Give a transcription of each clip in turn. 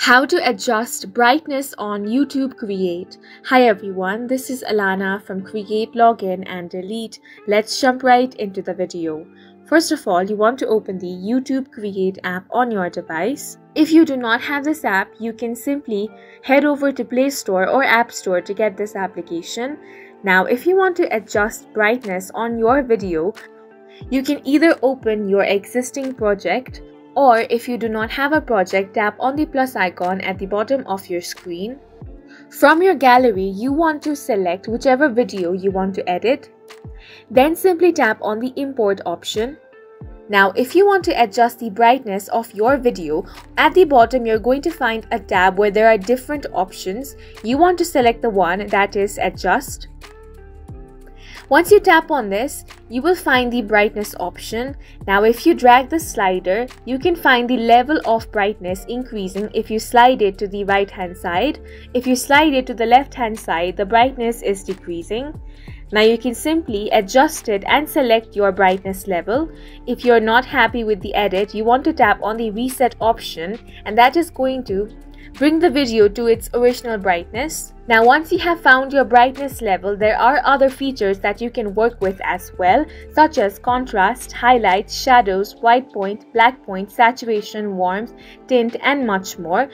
How to adjust brightness on YouTube Create. Hi everyone, this is Alana from Create Login and Delete. Let's jump right into the video. First of all, you want to open the YouTube Create app on your device. If you do not have this app, you can simply head over to Play Store or App Store to get this application. Now, if you want to adjust brightness on your video, you can either open your existing project or if you do not have a project, tap on the plus icon at the bottom of your screen. From your gallery, you want to select whichever video you want to edit. Then simply tap on the import option. Now, if you want to adjust the brightness of your video, at the bottom you're going to find a tab where there are different options. You want to select the one that is adjust. Once you tap on this, you will find the brightness option. Now if you drag the slider, you can find the level of brightness increasing if you slide it to the right hand side. If you slide it to the left hand side, the brightness is decreasing. Now you can simply adjust it and select your brightness level. If you're not happy with the edit, you want to tap on the reset option and that is going to bring the video to its original brightness. Now once you have found your brightness level, there are other features that you can work with as well, such as contrast, highlights, shadows, white point, black point, saturation, warmth, tint, and much more.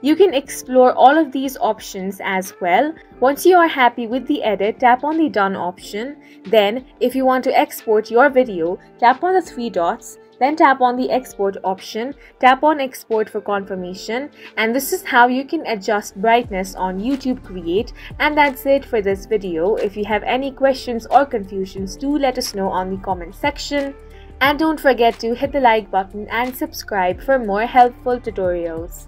You can explore all of these options as well. Once you are happy with the edit, tap on the done option. Then, if you want to export your video, tap on the three dots then tap on the export option, tap on export for confirmation and this is how you can adjust brightness on YouTube Create and that's it for this video. If you have any questions or confusions do let us know on the comment section and don't forget to hit the like button and subscribe for more helpful tutorials.